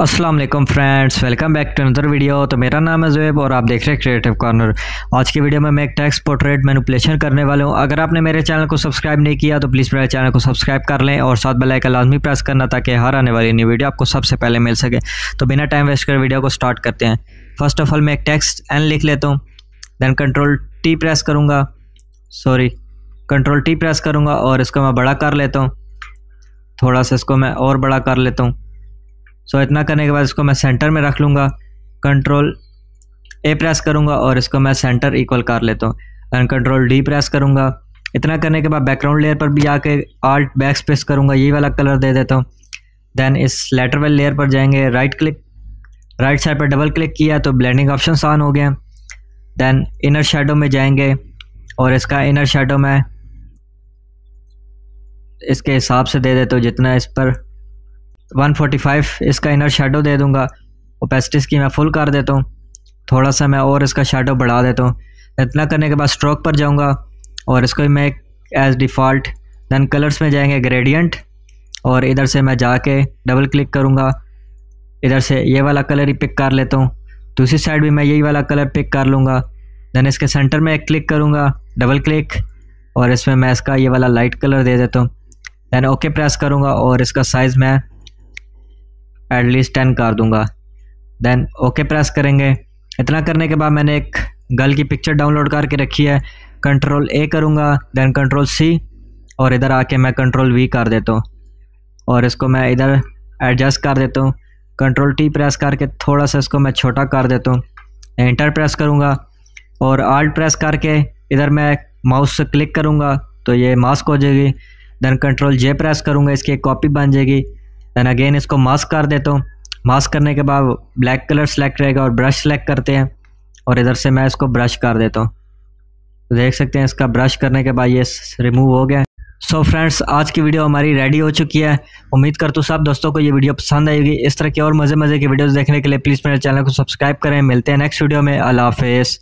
अस्सलाम वालेकुम friends, welcome back to another video तो मेरा नाम है जुएब और आप देख रहे हैं क्रिएटिव कॉर्नर आज की वीडियो में मैं एक टेक्स्ट पोर्ट्रेट मैनुपलेशन करने वाला हूँ। अगर आपने मेरे चैनल को सब्सक्राइब नहीं किया तो प्लीज़ मेरे चैनल को सब्सक्राइब कर लें और साथ बेल आइकन लाजमी प्रेस करना ताकि हर आने वाली न्यू वीडियो आपको सबसे पहले मिल सके। तो बिना टाइम वेस्ट कर वीडियो को स्टार्ट करते हैं। फ़र्स्ट ऑफ़ ऑल मैं एक टेक्स्ट एन लिख लेता हूँ। दैन कंट्रोल टी प्रेस करूँगा। सॉरी कंट्रोल टी प्रेस करूँगा और इसको मैं बड़ा कर लेता हूँ। थोड़ा सा इसको मैं और बड़ा कर लेता हूँ। सो so, इतना करने के बाद इसको मैं सेंटर में रख लूँगा। कंट्रोल ए प्रेस करूँगा और इसको मैं सेंटर इक्वल कर लेता हूँ। एंड कंट्रोल डी प्रेस करूँगा। इतना करने के बाद बैकग्राउंड लेयर पर भी आके आर्ट बैक स्पेस करूँगा। ये वाला कलर दे देता हूँ। देन इस लेटर वेल लेयर पर जाएँगे। राइट क्लिक राइट साइड पर डबल क्लिक किया तो ब्लेंडिंग ऑप्शन ऑन हो गए। देन इनर शेडो में जाएँगे और इसका इनर शेडो मैं इसके हिसाब से दे देता हूँ जितना इस पर 145 इसका इनर शेडो दे दूँगा। ओपेसिटीज़ की मैं फुल कर देता हूँ। थोड़ा सा मैं और इसका शेडो बढ़ा देता हूँ। इतना करने के बाद स्ट्रोक पर जाऊँगा और इसको मैं एज डिफ़ॉल्ट देन कलर्स में जाएँगे ग्रेडियंट और इधर से मैं जाके डबल क्लिक करूँगा। इधर से ये वाला कलर ही पिक कर लेता हूँ। दूसरी साइड भी मैं यही वाला कलर पिक कर लूँगा। देन इसके सेंटर में एक क्लिक करूँगा डबल क्लिक और इसमें मैं इसका ये वाला लाइट कलर दे देता हूँ। देन ओके प्रेस करूँगा और इसका साइज़ मैं एटलीस्ट टेन कर दूँगा। देन ओके प्रेस करेंगे। इतना करने के बाद मैंने एक गर्ल की पिक्चर डाउनलोड करके रखी है। कंट्रोल ए करूँगा देन कंट्रोल सी और इधर आके मैं कंट्रोल वी कर देता हूँ। और इसको मैं इधर एडजस्ट कर देता हूँ। कंट्रोल टी प्रेस करके थोड़ा सा इसको मैं छोटा कर देता हूँ। एंटर प्रेस करूँगा, और आल्ट प्रेस करके इधर मैं माउस से क्लिक करूँगा तो ये मास्क हो जाएगी। देन कंट्रोल जे प्रेस करूँगा, इसकी एक कॉपी बन जाएगी। दैन अगेन इसको मास्क कर देता हूँ मास्क करने के बाद ब्लैक कलर सेलेक्ट रहेगा और ब्रश सेलेक्ट करते हैं। और इधर से मैं इसको ब्रश कर देता हूँ। तो देख सकते हैं इसका ब्रश करने के बाद ये रिमूव हो गया। सो so फ्रेंड्स आज की वीडियो हमारी रेडी हो चुकी है। उम्मीद करता हूँ सब दोस्तों को ये वीडियो पसंद आएगी इस तरह की और मज़े मज़े की वीडियोस देखने के लिए प्लीज़ मेरे चैनल को सब्सक्राइब करें। मिलते हैं नेक्स्ट वीडियो में। अल्लाह हाफिज़।